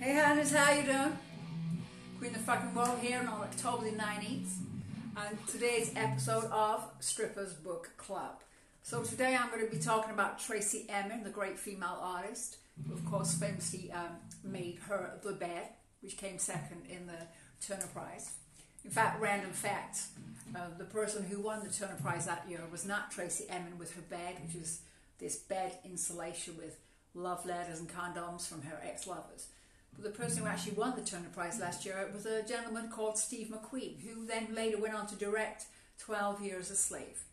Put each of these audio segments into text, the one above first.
Hey Hannes, how you doing? Queen of the fucking world here on October the 19th and today's episode of Strippers Book Club. So today I'm going to be talking about Tracey Emin, the great female artist, who of course famously um, made her The Bed, which came second in the Turner Prize. In fact, random fact, uh, the person who won the Turner Prize that year was not Tracey Emin with her bed, which is this bed insulation with love letters and condoms from her ex-lovers. But the person who actually won the Turner Prize last year was a gentleman called Steve McQueen, who then later went on to direct 12 Years a Slave.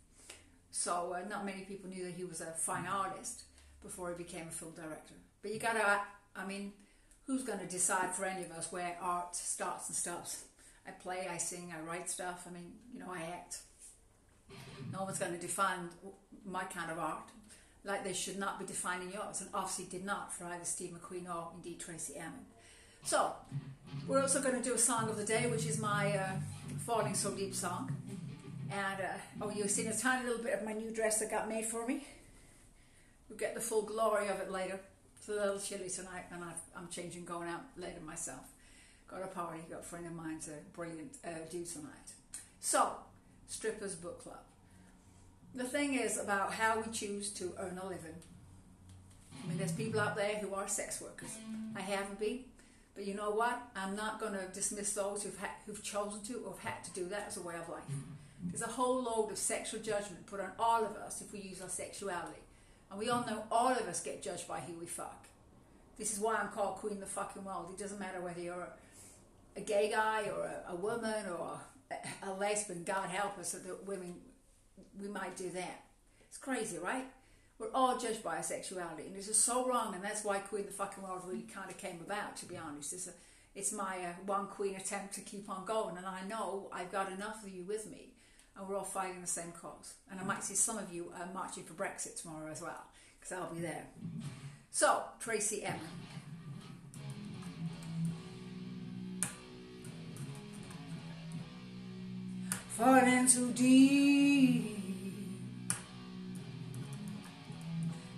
So uh, not many people knew that he was a fine artist before he became a film director. But you gotta, I mean, who's going to decide for any of us where art starts and stops? I play, I sing, I write stuff. I mean, you know, I act. No one's going to define my kind of art like they should not be defining yours, and obviously did not for either Steve McQueen or indeed Tracey Emin. So, we're also going to do a song of the day, which is my uh, Falling So Deep song. And, uh, oh, you've seen a tiny little bit of my new dress that got made for me. We'll get the full glory of it later. It's a little chilly tonight, and i am changing, going out later myself. Got a party, got a friend of mine's a brilliant uh, tonight. So, Strippers Book Club. The thing is about how we choose to earn a living. I mean, there's people out there who are sex workers. I haven't been. But you know what? I'm not going to dismiss those who've, ha- who've chosen to or have had to do that as a way of life. There's a whole load of sexual judgment put on all of us if we use our sexuality. And we all know all of us get judged by who we fuck. This is why I'm called Queen of the fucking world. It doesn't matter whether you're a, gay guy or a, a woman or a, a, lesbian. God help us that women, we might do that. It's crazy, right? we're all judged by our sexuality, and this is so wrong, and that's why Queen the fucking world really kind of came about. To be honest, it's a, it's my uh, one queen attempt to keep on going, and I know I've got enough of you with me, and we're all fighting the same cause. And I might see some of you uh, marching for Brexit tomorrow as well, because I'll be there. So Tracey Emin. Falling too deep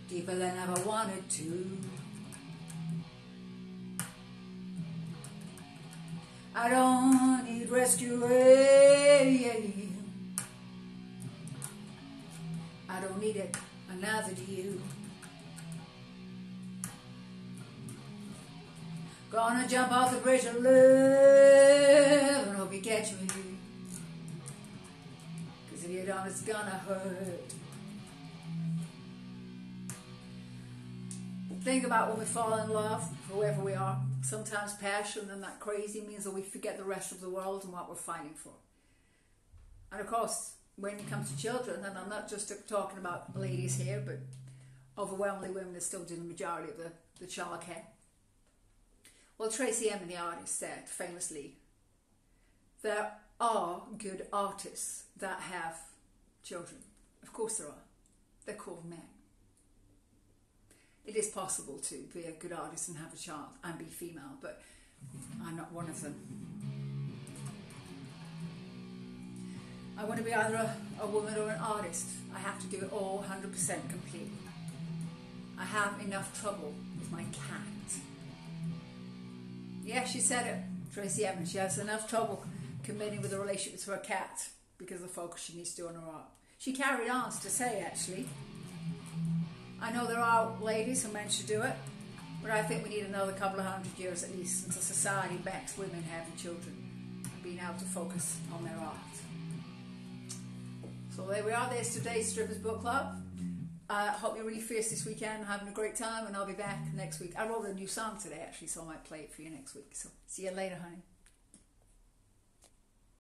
deeper than I ever wanted to. I don't need rescue. I don't need it, another to you. Gonna jump off the bridge of love and hope you catch me. Cause if you don't, it's gonna hurt. Thing about when we fall in love, whoever we are, sometimes passion and that crazy means that we forget the rest of the world and what we're fighting for. And of course, when it comes to children, and I'm not just talking about ladies here, but overwhelmingly women are still doing the majority of the, the child care. Well, Tracey Emin, the artist, said famously, there are good artists that have children. Of course there are. They're called men it is possible to be a good artist and have a child and be female, but I'm not one of them. I want to be either a, a woman or an artist. I have to do it all 100% completely. I have enough trouble with my cat. Yeah, she said it, Tracey Emin. She has enough trouble committing with a relationship to her cat because of the focus she needs to do on her art. She carried on to say, actually, I know there are ladies who manage to do it, but I think we need another couple of hundred years at least until society backs women having children and being able to focus on their art. So there we are, there's today's Strippers Book Club. I uh, hope you're really fierce this weekend, having a great time, and I'll be back next week. I wrote a new song today actually, so I might play it for you next week. So see you later, honey.